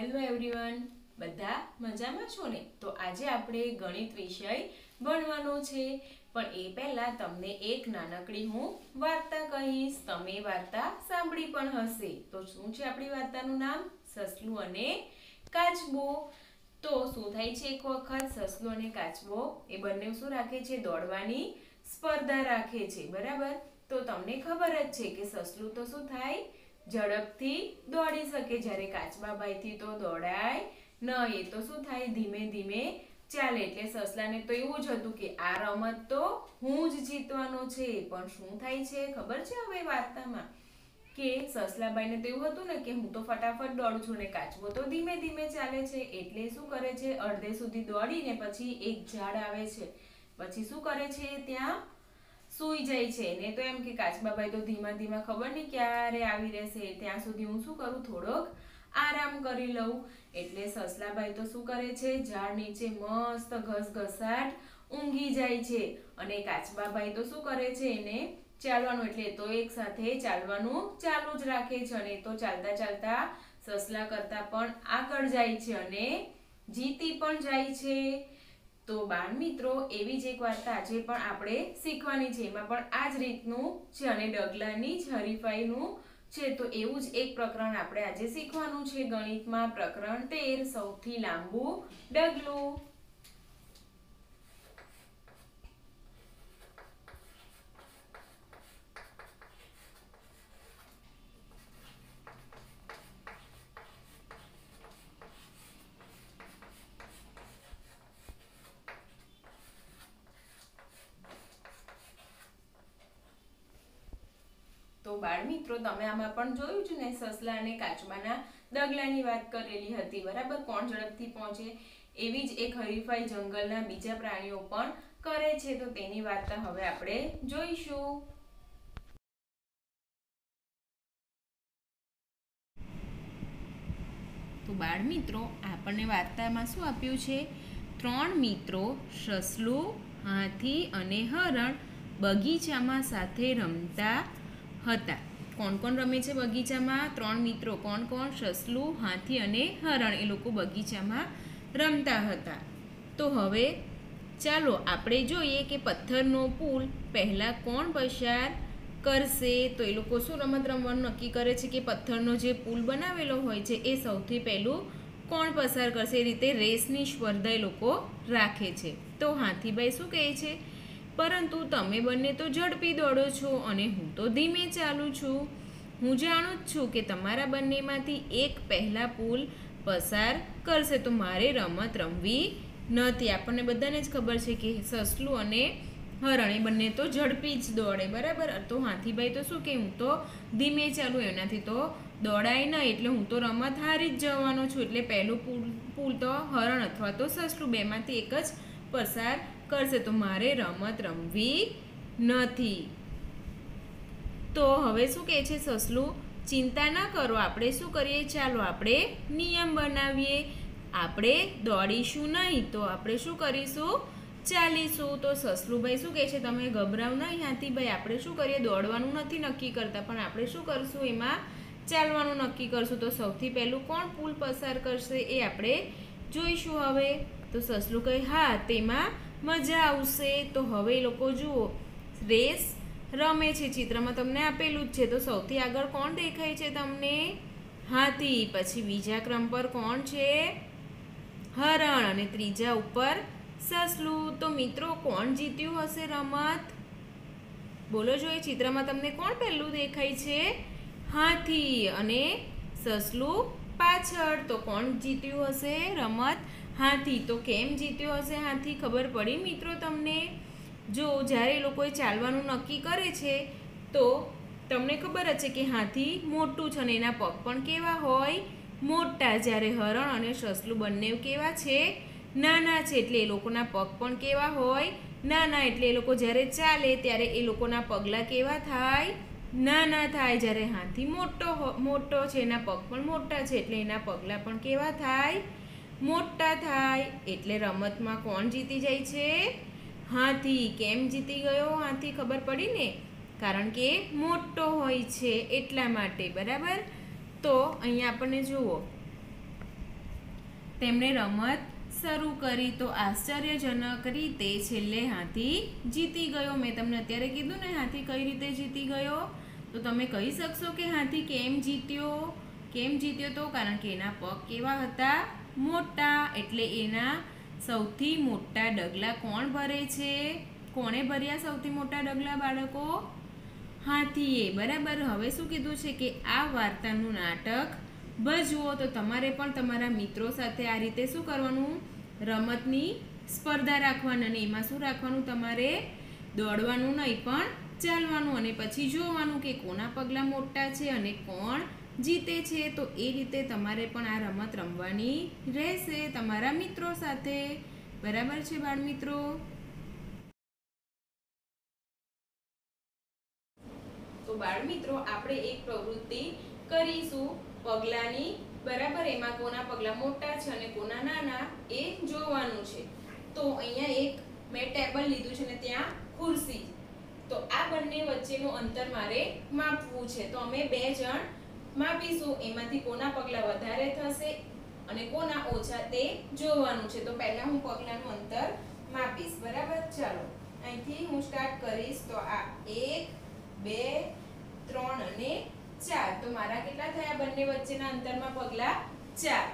Hello everyone બધા મજામાં છો ને? તો આજે આપણે ગણિત વિષય ભણવાનો છે. પણ એ પહેલા તમને એક નાનકડી હું વાર્તા કહીશ. તમે વાર્તા સાંભળી પણ હશે. તો શું છે આપણી વાર્તાનું નામ? સસલું અને કાચબો. તો શું થાય છે એક વખત? સસલું અને કાચબો એ બંને શું રાખે છે? દોડવાની સ્પર્ધા રાખે છે. બરાબર? તો તમને ખબર જ છે કે સસલું તો શું થાય? ઝડપથી દોડી શકે. જ્યારે કાચબાભાઈથી તો દોડાય ન એ તો શું થાય? ધીમે ધીમે ચાલે. એટલે સસલાને તો એવું જ હતું કે આ રમત તો હું જ જીતવાનો છે. પણ શું થાય છે? ખબર છે હવે વાર્તામાં? કે સસલાબાઈને તો એવું હતું ને કે હું તો ફટાફટ દોડું છું ને કાચબો તો ધીમે ધીમે ચાલે છે. એટલે શું કરે છે? અડધે સુધી દોડીને પછી એક ઝાડ આવે છે. પછી શું કરે છે? ત્યાં સૂઈ જાય છે. ને તો એમ કે કાચબાભાઈ તો ધીમા ધીમા ખબર નહીં ક્યારે આવી રહેશે. ત્યાં સુધી હું શું કરું? થોડોક આરામ કરી લઉં. એટલે સસલાભાઈ તો શું કરે છે? ઝાડ નીચે મસ્ત ઘસઘસાટ ઊંઘી જાય છે. અને કાચબાભાઈ તો શું કરે છે? એને ચાલવાનું. એટલે તો એક સાથે ચાલવાનું ચાલુ જ રાખે છે. અને તો ચાલતા ચાલતા સસલા કરતા પણ આગળ જાય છે. અને જીતી પણ જાય છે. તો બાળ મિત્રો, એવી જ એક વાર્તા આજે પણ આપણે શીખવાની છે. એમાં પણ આ જ રીતનું છે અને ડગલાની જ હરીફાઈનું છે. તો એવું જ એક પ્રકરણ આપણે આજે શીખવાનું છે. ગણિતમાં પ્રકરણ તેર સૌથી લાંબુ ડગલું. તો બાળ મિત્રો, તમે આમાં પણ જોયું છે ને, સસલા અને કાચબાના ડગલાની વાત કરેલી હતી, બરાબર? કોણ ઝડપથી પહોંચે? એવી જ એક હરીફાઈ જંગલના બીજા પ્રાણીઓ પણ કરે છે, તો તેની વાર્તા હવે આપણે જોઈશું. તો બાળ મિત્રો, આપણને વાર્તામાં શું આપ્યું છે? ત્રણ મિત્રો, સસલું, હાથી અને હરણ બગીચામાં સાથે રમતા હતા. કોણ કોણ રમે છે બગીચામાં? ત્રણ મિત્રો. કોણ કોણ? સસલું, હાથી અને હરણ. એ લોકો બગીચામાં રમતા હતા. તો હવે ચાલો આપણે જોઈએ કે પથ્થરનો પુલ પહેલાં કોણ પસાર કરશે? તો એ લોકો શું રમત રમવાનું નક્કી કરે છે કે પથ્થરનો જે પુલ બનાવેલો હોય છે એ સૌથી પહેલું કોણ પસાર કરશે? એ રીતે રેસની સ્પર્ધા એ લોકો રાખે છે. તો હાથીભાઈ શું કહે છે? પરંતુ તમે બંને તો ઝડપી દોડો છો અને હું તો ધીમે ચાલું છું. હું જાણું જ છું કે તમારા બંનેમાંથી એક પહેલાં પુલ પસાર કરશે, તો મારે રમત રમવી નથી. આપણને બધાને જ ખબર છે કે સસલું અને હરણ એ બંને તો ઝડપી જ દોડે, બરાબર? તો હાથીભાઈ તો શું કે, હું તો ધીમે ચાલું, એનાથી તો દોડાય નહીં, એટલે હું તો રમત હારી જ જવાનો છું. એટલે પહેલું પુલ પુલ તો હરણ અથવા તો સસલું, બેમાંથી એક જ પસાર કરશે તો મારે રમત રમવી નથી. તો હવે શું કહે છે સસલું? ચિંતા ના કરો, આપણે શું કરીએ? ચાલો, આપણે નિયમ બનાવીએ. આપણે દોડીશું નહીં, તો આપણે શું કરીશું? ચાલીશું. તો સસલુભાઈ શું કહે છે? તમે ગભરાવ નહીં હાથીભાઈ આપણે શું કરીએ? દોડવાનું નથી નક્કી કરતા, પણ આપણે શું કરશું એમાં? ચાલવાનું નક્કી કરશું. તો સૌથી પહેલું કોણ પુલ પસાર કરશે એ આપણે જોઈશું હવે. તો સસલું કહે, હા, તેમાં મજા આવશે. તો હવે લોકો જુઓ. રેસ રમે છે. ચિત્રમાં તમને આપેલું જ છે. તો સૌથી આગળ કોણ દેખાય છે તમને? હાથી. પછી બીજા ક્રમ પર કોણ છે? હરણ. અને ત્રીજા ઉપર સસલું. તો મિત્રો, કોણ જીત્યું હશે રમત? બોલો જો એ ચિત્રમાં તમને કોણ પહેલું દેખાય છે? હાથી. અને સસલું પાછળ તો કોણ જીત્યું હશે? રમત હાથી. તો કેમ જીત્યો હશે હાથી? ખબર પડી મિત્રો તમને? જો જ્યારે લોકોએ ચાલવાનું નક્કી કરે છે, તો તમને ખબર જ છે કે હાથી મોટું છે અને એના પગ પણ કેવા હોય? મોટા જ્યારે હરણ અને સસલું બંને કેવા છે? નાના છે એટલે એ લોકોના પગ પણ કેવા હોય? નાના એટલે એ લોકો જ્યારે ચાલે ત્યારે એ લોકોના પગલાં કેવા થાય? નાના થાય જ્યારે હાથી મોટો મોટો છે, એના પગ પણ મોટા છે, એટલે એના પગલાં પણ કેવા થાય? મોટા થાય. એટલે રમતમાં કોણ જીતી જાય છે? હાથી. કેમ જીતી ગયો હાથી ખબર પડી ને? કારણ કે મોટો હોય છે એટલા માટે, બરાબર? તો અહીંયા આપણને જુઓ. તેમણે રમત શરૂ કરી તો આશ્ચર્યજનક રીતે છેલ્લે હાથી જીતી ગયો. મેં તમને અત્યારે કીધું ને, હાથી કઈ રીતે જીતી ગયો? તો તમે કહી શકશો કે હાથી કેમ જીત્યો? કેમ જીત્યો તો? કારણ કે એના પગ કેવા હતા? મોટા, એટલે એના સૌથી મોટા ડગલા કોણ ભરે છે? કોણે ભર્યા સૌથી મોટા ડગલા બાળકો? હાથીએ. બરાબર. હવે શું કીધું છે કે આ વાર્તાનું નાટક ભજવો તો તમારે પણ તમારા મિત્રો સાથે આ રીતે શું કરવાનું? રમતની સ્પર્ધા રાખવાની અને એમાં શું રાખવાનું? તમારે દોડવાનું નહીં, પણ ચાલવાનું અને પછી જોવાનું કે કોના પગલાં મોટા છે અને કોણ જીતે છે. તો એ રીતે તમારે પણ આ રમત રમવાની રહેશે તમારા મિત્રો સાથે. બરાબર છે બાળ મિત્રો? તો બાળ મિત્રો, આપણે એક પ્રવૃત્તિ કરીશું. પગલાંની બરાબર એમાં કોના પગલાં મોટા છે અને કોના નાના એ જોવાનું છે. તો અહીંયા એક મેં ટેબલ લીધું છે ને ત્યાં ખુરશી. તો આ બંને વચ્ચેનું અંતર મારે માપવું છે. તો અમે બે જણ માપીશું એમાંથી કોના પગલાં વધારે થશે અને કોના ઓછા તે જોવાનું છે. તો પહેલા હું પગલાંનું અંતર માપીશ. બરાબર? ચાલો. અહીંથી હું સ્ટાર્ટ કરીશ. તો આ એક, બે, ત્રણ અને ચાર. તો મારા કેટલા થયા? બંને વચ્ચેના અંતરમાં પગલા ચાર.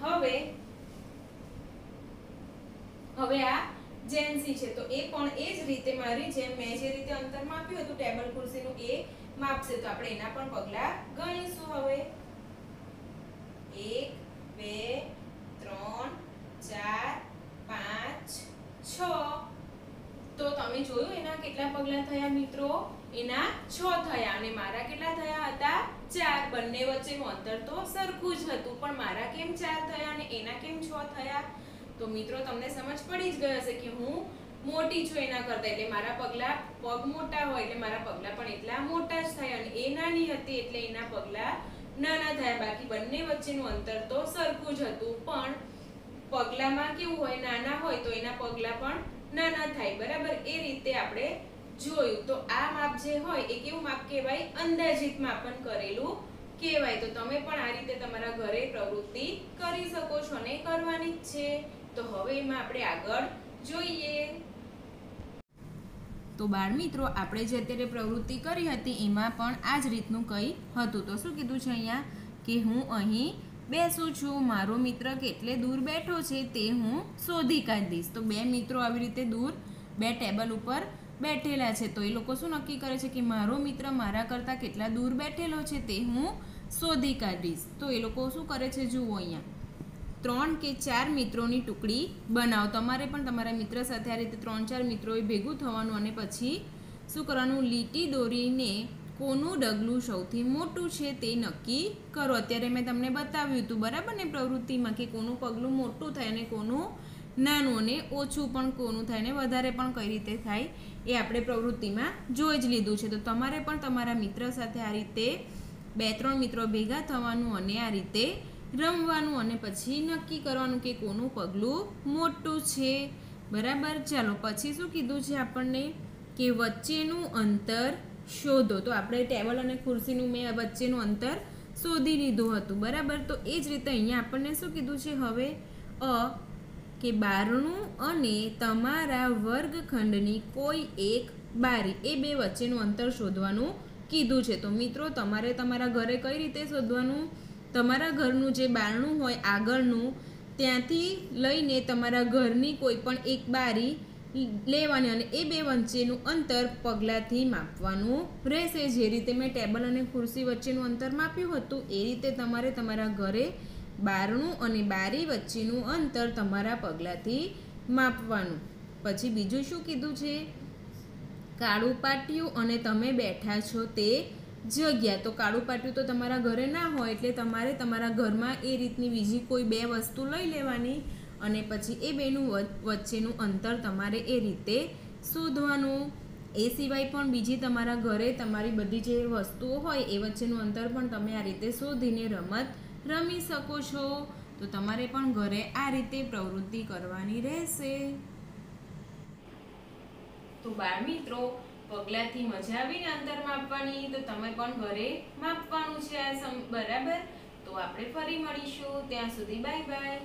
હવે હવે આ જેન્સી છે. તો એ પણ એ જ રીતે મારી જેમ મેં જે રીતે અંતર માપ્યું હતું, ટેબલ ખુરશીનું એ માપશે. તો આપણે એના પણ પગલા ગણીશું હવે. એક, બે, ત્રણ, ચાર, પાંચ, છ. તો તમે જોયું એના કેટલા પગલા થયા મિત્રો? એના છ થયા અને મારા કેટલા થયા હતા? ચાર. બંને વચ્ચેનું અંતર તો સરખું જ હતું, પણ મારા કેમ ચાર થયા અને એના કેમ છ થયા? તો મિત્રો, તમને સમજ પડી જ ગઈ હશે કે હું મોટી છું એના કરતા, એટલે મારા પગલા પગ મોટા હોય, એટલે મારા પગલા પણ એટલા મોટા જ થયા અને એ નાની હતી, એટલે એના પગલા નાના થયા. બાકી બંને વચ્ચેનું અંતર તો સરખું જ હતું, પણ પગલામાં કેવું હોય, નાના હોય, તો એના પગલા પણ નાના થાય. બરાબર? એ રીતે આપણે જોયું. તો આ માપ જે હોય એ કેવું માપ કહેવાય, અંદાજિત માપન કરેલું કહેવાય. તો તમે પણ આ રીતે તમારા ઘરે પ્રવૃત્તિ કરી શકો છો ને કરવાની જ છે. તો હવે એમાં આપણે આગળ જોઈએ. તો બાળ મિત્રો, આપણે જે અત્યારે પ્રવૃત્તિ કરી હતી, એમાં પણ આ જ રીતનું કંઈ હતું. તો શું કીધું છે અહીંયા? કે હું અહીં બેસું છું. મારો મિત્ર કેટલે દૂર બેઠો છે તે હું શોધી કાઢીશ તો બે મિત્રો આવી રીતે દૂર બે ટેબલ ઉપર બેઠેલા છે. તો એ લોકો શું નક્કી કરે છે કે મારો મિત્ર મારા કરતાં કેટલા દૂર બેઠેલો છે તે હું શોધી કાઢીશ. તો એ લોકો શું કરે છે જુઓ અહીંયા. ત્રણ કે ચાર મિત્રોની ટુકડી બનાવો. તમારે પણ તમારા મિત્ર સાથે આ રીતે ત્રણ ચાર મિત્રોએ ભેગું થવાનું અને પછી શું કરવાનું? લીટી દોરીને કોનું ડગલું સૌથી મોટું છે તે નક્કી કરો. અત્યારે મેં તમને બતાવ્યું હતું, બરાબર ને, પ્રવૃત્તિમાં કે કોનું પગલું મોટું થાય અને કોનું નાનું અને ઓછું પણ કોનું થાય ને વધારે પણ કઈ રીતે થાય એ આપણે પ્રવૃત્તિમાં જોઈ જ લીધું છે. તો તમારે પણ તમારા મિત્ર સાથે આ રીતે બે ત્રણ મિત્રો ભેગા થવાનું અને આ રીતે રમવાનું અને પછી નક્કી કરવાનું કે કોનું પગલું મોટું છે. બરાબર? ચાલો, પછી શું કીધું છે આપણને? કે વચ્ચેનું અંતર શોધો. તો આપણે ટેબલ અને ખુરશીનું મેં વચ્ચેનું અંતર શોધી લીધું હતું. બરાબર? તો એ જ રીતે અહીંયા આપણને શું કીધું છે? હવે અ કે બારણું અને તમારા વર્ગખંડની કોઈ એક બારી, એ બે વચ્ચેનું અંતર શોધવાનું કીધું છે. તો મિત્રો, તમારે તમારા ઘરે કઈ રીતે શોધવાનું? તમારા ઘરનું જે બારણું હોય, આગળનું, ત્યાંથી લઈને તમારા ઘરની કોઈ પણ એક બારી લેવાની અને એ બે વચ્ચેનું અંતર પગલાંથી માપવાનું રહેશે. જે રીતે મેં ટેબલ અને ખુરશી વચ્ચેનું અંતર માપ્યું હતું, એ રીતે તમારે તમારા ઘરે બારણું અને બારી વચ્ચેનું અંતર તમારા પગલાંથી માપવાનું. પછી બીજું શું કીધું છે? કાળું પાટિયું અને તમે બેઠા છો તે જગ્યા. તો કાળું પાટિયું તો તમારા ઘરે ના હોય, એટલે તમારે તમારા ઘરમાં એ રીતની બીજી કોઈ બે વસ્તુ લઈ લેવાની. અને પછી એ બેનું વચ્ચેનું અંતર તમારે એ રીતે શોધવાનું. એ સિવાય પણ બીજી તમારા ઘરે તમારી બધી જે વસ્તુઓ હોય એ વચ્ચેનું અંતર પણ તમે આ રીતે શોધીને રમત રમી શકો છો. તો તમારે પણ ઘરે આ રીતે પ્રવૃત્તિ કરવાની રહેશે. તો બાળ મિત્રો, પગલાથી મજા આવીને અંતર માપવાની? તો તમે પણ ઘરે માપવાનું છે આ બરાબર? તો આપણે ફરી મળીશું. ત્યાં સુધી બાય બાય.